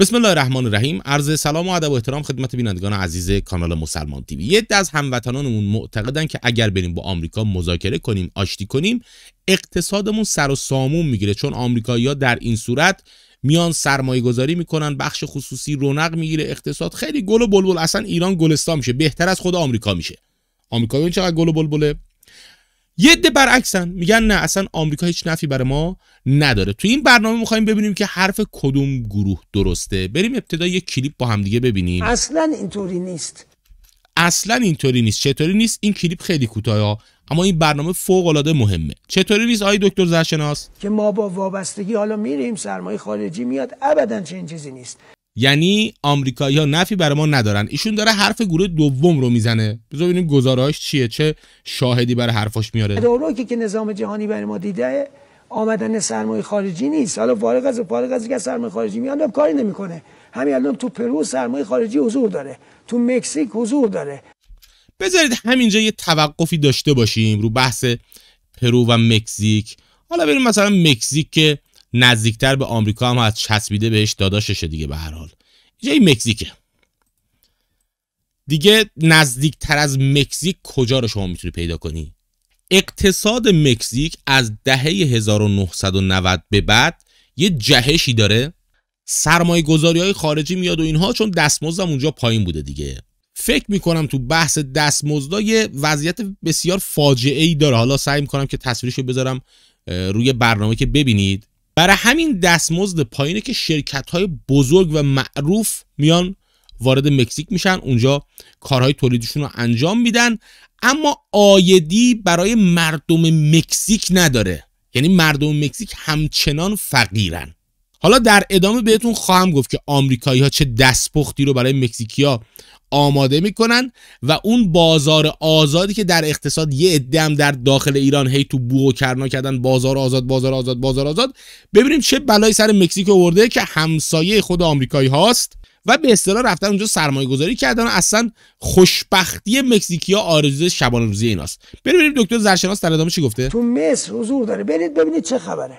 بسم الله الرحمن الرحیم. عرض سلام و ادب و احترام خدمت بینندگان عزیز کانال مسلمان تیوی. یه از هموطنانمون معتقدن که اگر بریم با آمریکا مذاکره کنیم آشتی کنیم اقتصادمون سر و سامون می‌گیره. چون آمریکایی‌ها در این صورت میان سرمایه گذاری می‌کنن بخش خصوصی رونق می‌گیره اقتصاد خیلی گل و بلبل. اصلا ایران گلستان میشه بهتر از خود آمریکا میشه. آمریکا چقدر گل و بلبله؟ یه عده برعکسن. میگن نه اصلا آمریکا هیچ نفی برای ما نداره. تو این برنامه می‌خوایم ببینیم که حرف کدوم گروه درسته. بریم ابتدا یه کلیپ با هم دیگه ببینیم. اصلا اینطوری نیست. اصلا اینطوری نیست. چطوری نیست؟ این کلیپ خیلی کوتاه اما این برنامه فوق العاده مهمه. چطوری نیست آقای دکتر زرشناس؟ که ما با وابستگی حالا میریم سرمایه خارجی میاد. ابدا چنین چیزی نیست. یعنی آمریکایی ها نفی برای ما ندارن. ایشون داره حرف گروه دوم رو می‌زنه. بذار ببینیم گزارش چیه چه شاهدی برای حرفاش میاره. دورو که نظام جهانی برای ما دیده آمدن سرمایه خارجی نیست. حالا فارغ از فارغ از که سرمایه خارجی میاد کاری نمی‌کنه. همین الان تو پرو سرمایه خارجی حضور داره. تو مکزیک حضور داره. بذارید همینجا یه توقفی داشته باشیم رو بحث پرو و مکزیک. حالا بریم مثلا مکزیک که نزدیکتر به آمریکا هم از چسبیده بهش داداششه دیگه به هر حال. اینجا این مکزیکه. دیگه نزدیکتر از مکزیک کجا رو شما می‌تونی پیدا کنی؟ اقتصاد مکزیک از دهه 1990 به بعد یه جهشی داره. سرمایه گذاری های خارجی میاد و اینها چون دستمزدم اونجا پایین بوده دیگه. فکر می‌کنم تو بحث دستمزدا یه وضعیت بسیار فاجعه ای داره. حالا سعی می‌کنم که تصویرشو بذارم روی برنامه که ببینید. برای همین دستمزد پایینه که شرکت های بزرگ و معروف میان وارد مکزیک میشن اونجا کارهای تولیدشون رو انجام میدن. اما آیدی برای مردم مکزیک نداره. یعنی مردم مکزیک همچنان فقیرن. حالا در ادامه بهتون خواهم گفت که آمریکایی ها چه دستپختی رو برای مکزیکیا آماده می‌کنن و اون بازار آزادی که در اقتصاد یه عده در داخل ایران هی تو بو و کرنا کردن بازار آزاد بازار آزاد بازار آزاد. ببینیم چه بلایی سر مکزیک آورده که همسایه خود آمریکایی هاست و به اصطلاح رفتن اونجا سرمایه گذاری کردن و اصلا خوشبختی مکزیکیا آرزوی شبانه روزی ایناست. بریم دکتر زرشناس در ادامه چی گفته؟ تو مصر حضور داره. برید ببینید چه خبره.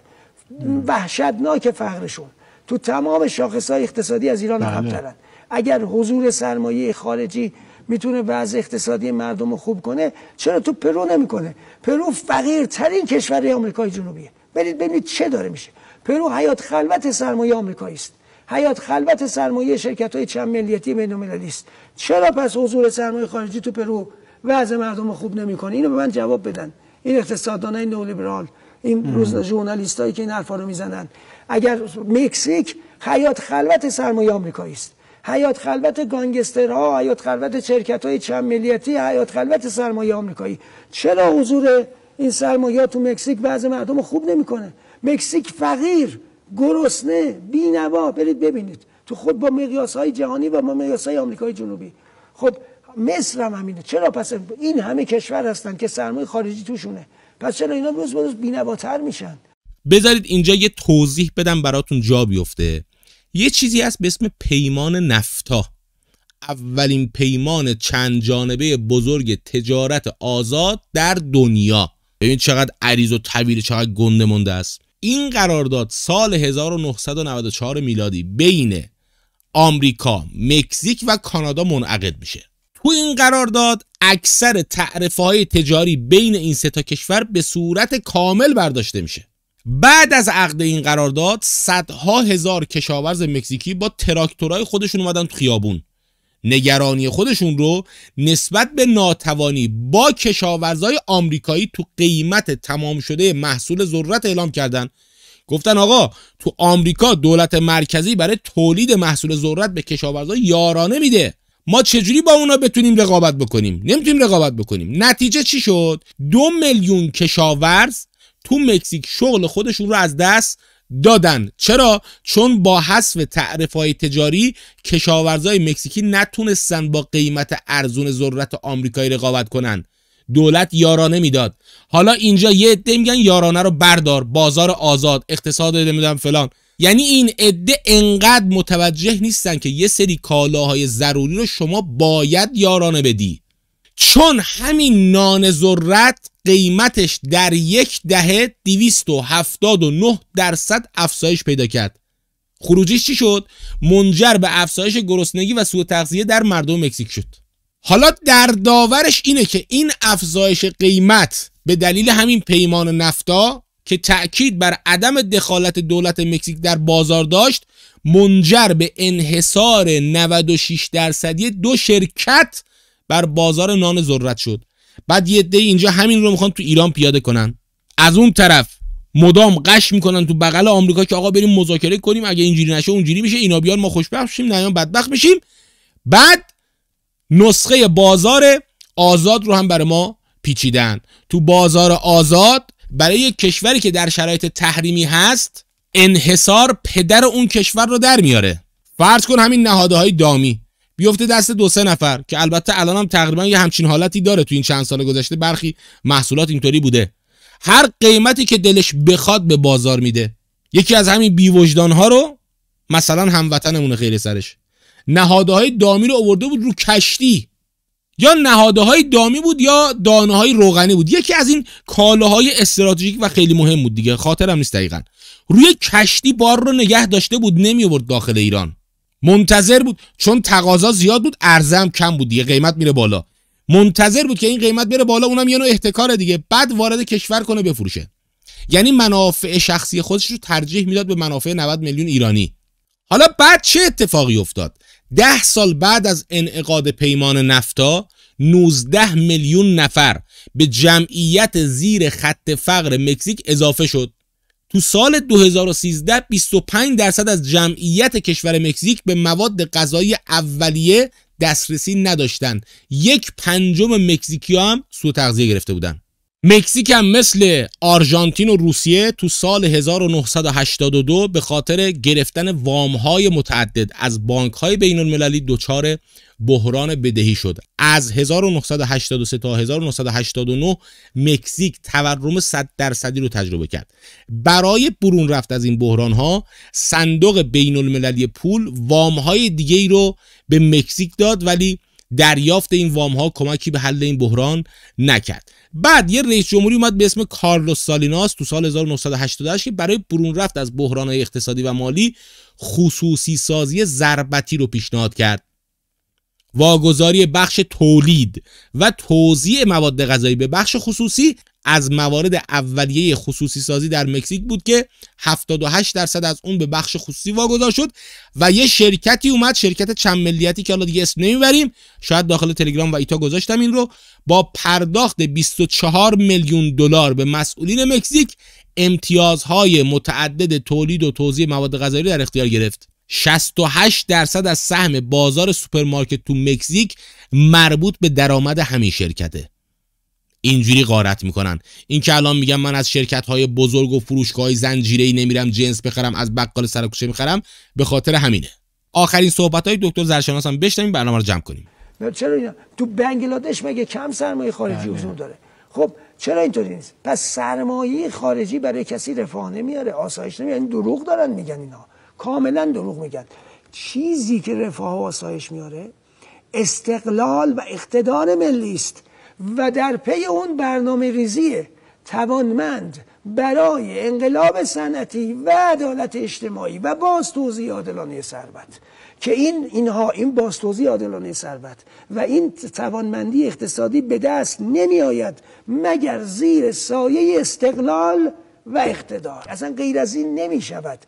وحشتناک فقرشون. تو تمام شاخصهای اقتصادی از ایران عقب‌ترن بله. اگر حضور سرمایه خارجی می‌تونه وضع اقتصادی مردم رو خوب کنه چرا تو پرو نمی‌کنه؟ پرو فقیرترین کشور آمریکای جنوبیه. برید ببینید چه داره میشه. پرو حیات خلوت سرمایه آمریکایی است. حیات خلوت سرمایه شرکت های چند ملیتی بین است. چرا پس حضور سرمایه خارجی تو پرو وضع مردم رو خوب نمی‌کنه؟ اینو به من جواب بدن. این اقتصاددانای نولیبرال این روز ژورنالیستایی که این حرفا رو می‌زنن. اگر مکزیک حیات خلوت سرمایه آمریکایی است. حیات خلوت گانگسترها حیات خلوت شرکت های چند ملیتی حیات خلوت سرمایه آمریکایی. چرا حضور این سرمایه تو مکزیک بعض مردم خوب نمی‌کنه؟ مکزیک فقیر گرسنه بینوا. برید ببینید. تو خود با مقیاس های جهانی و با مقیاس های آمریکای جنوبی. خب مصر هم همینه. چرا پس این همه کشور هستن که سرمایه خارجی توشونه؟ پس چرا اینا روز به روز بینواتر میشن؟ بذارید اینجا یه توضیح بدم براتون جا بیفته. یه چیزی هست به اسم پیمان نفتا. اولین پیمان چند جانبه بزرگ تجارت آزاد در دنیا. ببین چقدر عریض و طویل چقدر گنده مونده است. این قرارداد سال 1994 میلادی بین آمریکا، مکزیک و کانادا منعقد میشه. تو این قرارداد اکثر تعرفه های تجاری بین این سه تا کشور به صورت کامل برداشته میشه. بعد از عقد این قرارداد صدها هزار کشاورز مکزیکی با تراکتورهای خودشون اومدن تو خیابون. نگرانی خودشون رو نسبت به ناتوانی با کشاورزای آمریکایی تو قیمت تمام شده محصول ذرت اعلام کردن. گفتن آقا تو آمریکا دولت مرکزی برای تولید محصول ذرت به کشاورزا یارانه میده. ما چجوری با اونا بتونیم رقابت بکنیم؟ نمی‌تونیم رقابت بکنیم. نتیجه چی شد؟ دو میلیون کشاورز تو مکزیک شغل خودشون رو از دست دادن. چرا؟ چون با حذف تعرف های تجاری کشاورزای مکزیکی نتونستن با قیمت ارزون ذرت آمریکایی رقابت کنن. دولت یارانه می‌داد. حالا اینجا یه عده میگن یارانه رو بردار بازار آزاد اقتصاد نمی‌دونم فلان. یعنی این عده انقدر متوجه نیستن که یه سری کالاهای ضروری رو شما باید یارانه بدی. چون همین نان ذرت قیمتش در یک دهه 279 درصد افزایش پیدا کرد. خروجیش چی شد؟ منجر به افزایش گرسنگی و سوء تغذیه در مردم مکزیک شد. حالا در داورش اینه که این افزایش قیمت به دلیل همین پیمان نفتا که تأکید بر عدم دخالت دولت مکزیک در بازار داشت منجر به انحصار 96 درصدی دو شرکت بر بازار نان ذرت شد. بعد یه دی اینجا همین رو می‌خوان تو ایران پیاده کنن. از اون طرف مدام قش می‌کنن تو بغل آمریکا که آقا بریم مذاکره کنیم اگه اینجوری نشه اونجوری میشه اینا بیان ما خوشبخت میشیم نه بدبخت میشیم. بعد نسخه بازار آزاد رو هم برای ما پیچیدن. تو بازار آزاد برای یک کشوری که در شرایط تحریمی هست انحصار پدر اون کشور رو در میاره. فرض کن همین نهاده های دامی. بیفته دست دو سه نفر که البته الان هم تقریبا یه همچین حالتی داره تو این چند سال گذشته. برخی محصولات اینطوری بوده. هر قیمتی که دلش بخواد به بازار میده. یکی از همین بیوجدان ها رو مثلا هموطنمونه خیر سرش. نهاده های دامی رو آورده بود رو کشتی. یا نهاده های دامی بود یا دانه های روغنی بود. یکی از این کالاهای استراتژیک و خیلی مهم بود دیگه. خاطرم نیست دقیقا. روی کشتی بار رو نگه داشته بود نمی آورد داخل ایران. منتظر بود چون تقاضا زیاد بود ارزم کم بود دیگه قیمت میره بالا. منتظر بود که این قیمت بره بالا اونم یه نوع احتکار دیگه. بعد وارد کشور کنه بفروشه. یعنی منافع شخصی خودش رو ترجیح می‌داد به منافع 90 میلیون ایرانی. حالا بعد چه اتفاقی افتاد؟ ده سال بعد از انعقاد پیمان نفتا 19 میلیون نفر به جمعیت زیر خط فقر مکزیک اضافه شد. تو سال 2013 25 درصد از جمعیت کشور مکزیک به مواد غذایی اولیه دسترسی نداشتن. یک پنجم مکزیکی هم سوء تغذیه گرفته بودن. مکزیک هم مثل آرژانتین و روسیه تو سال 1982 به خاطر گرفتن وامهای متعدد از بانکهای بین المللی دچار بحران بدهی شد. از 1983 تا 1989 مکزیک تورم 100 درصدی رو تجربه کرد. برای برون رفت از این بحران ها صندوق بین المللی پول وام های دیگه رو به مکزیک داد ولی دریافت این وام ها کمکی به حل این بحران نکرد. بعد یه رئیس جمهوری اومد به اسم کارلوس سالیناس تو سال 1988 که برای برون رفت از بحران اقتصادی و مالی خصوصی سازی ضربتی رو پیشنهاد کرد. واگذاری بخش تولید و توزیع مواد غذایی به بخش خصوصی از موارد اولیه خصوصی سازی در مکزیک بود که 78 درصد از اون به بخش خصوصی واگذار شد و یه شرکتی اومد شرکت چند ملیتی که حالا دیگه اسم نمی‌بریم شاید داخل تلگرام و ایتا گذاشتم این رو با پرداخت 24 میلیون دلار به مسئولین مکزیک امتیازهای متعدد تولید و توزیع مواد غذایی در اختیار گرفت. 68 درصد از سهم بازار سوپرمارکت تو مکزیک مربوط به درآمد همین شرکته. اینجوری غارت می‌کنن. این که الان میگم من از شرکت های بزرگ و فروشگاه های زنجیره ای نمیرم جنس بخرم از بقال سرکوشه می‌خرم به خاطر همینه. آخرین صحبت های دکتر زرشناس هم بشنویم برنامه رو جمع کنیم. چرا اینا؟ تو بنگلادش مگه کم سرمایه خارجی بله. حضور داره؟ خب چرا اینطوری نیست؟ پس سرمایه خارجی برای کسی رفاه نمیاره آسایش نمیاره یعنی دروغ دارن میگن اینا. کاملا دروغ میگن. چیزی که رفاه و آسایش میاره استقلال و اقتدار ملی است. و در پی اون برنامه ریزی توانمند برای انقلاب صنعتی و عدالت اجتماعی و باز توزیع عادلانه ثروت. که این اینها این توزیع عادلانه ثروت و این توانمندی اقتصادی به دست نمی آید مگر زیر سایه استقلال و اقتدار. اصلا غیر از این نمی شود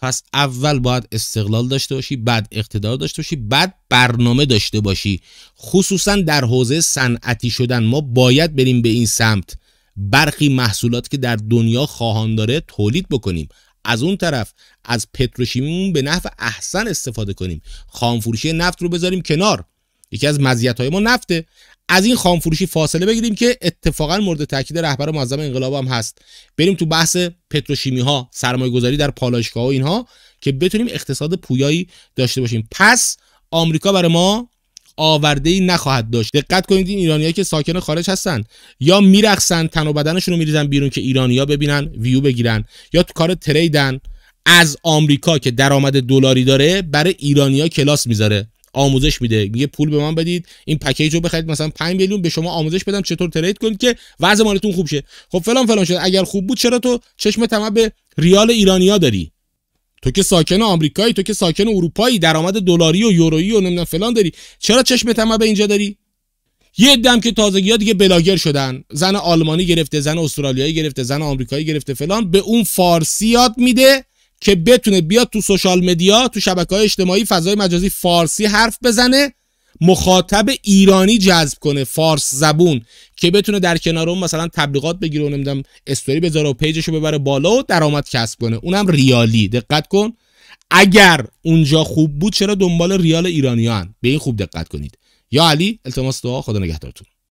پس اول باید استقلال داشته باشی بعد اقتدار داشته باشی بعد برنامه داشته باشی. خصوصا در حوزه صنعتی شدن ما باید بریم به این سمت. برخی محصولات که در دنیا خواهان داره تولید بکنیم. از اون طرف از پتروشیمیمون به نفع احسن استفاده کنیم. خامفروشی نفت رو بذاریم کنار. یکی از مزیت های ما نفته. از این خام فروشی فاصله بگیریم که اتفاقا مورد تاکید رهبر معظم انقلاب هم هست. بریم تو بحث پتروشیمی ها سرمایه گذاری در پالایشگاه و اینها که بتونیم اقتصاد پویایی داشته باشیم. پس آمریکا برای ما آورده ای نخواهد داشت. دقت کنید این ایرانیایی که ساکن خارج هستن. یا میرقصن تن و بدنشون رو میریزن بیرون که ایرانیا ببینن ویو بگیرن. یا تو کار تریدن. از آمریکا که درآمد دلاری داره برای ایرانیا کلاس می‌ذاره. آموزش میده. میگه پول به من بدید. این پکیج رو بخرید. مثلا 5 میلیون به شما آموزش بدم. چطور ترید کنید که وضع مالتون خوب شه. خب فلان فلان شد. اگر خوب بود چرا تو چشم تمام به ریال ایرانیا داری؟ تو که ساکن آمریکایی تو که ساکن اروپایی درآمد دلاری و یورویی و نمی‌دونم فلان داری. چرا چشم تمام به اینجا داری؟ یه دم که تازگی ها دیگه بلاگر شدن. زن آلمانی گرفته زن استرالیایی گرفته زن آمریکایی گرفته فلان. به اون فارسی یاد میده. که بتونه بیاد تو سوشال مدیا تو شبکه های اجتماعی فضای مجازی فارسی حرف بزنه مخاطب ایرانی جذب کنه فارس زبون که بتونه در کنار اون مثلا تبلیغات بگیره و نمی‌دونم استوری بذاره و پیجشو ببره بالا و درآمد کسب کنه. اونم ریالی. دقت کن. اگر اونجا خوب بود چرا دنبال ریال ایرانیان؟ به این خوب دقت کنید. یا علی التماس دعا. خدا نگهدارتون.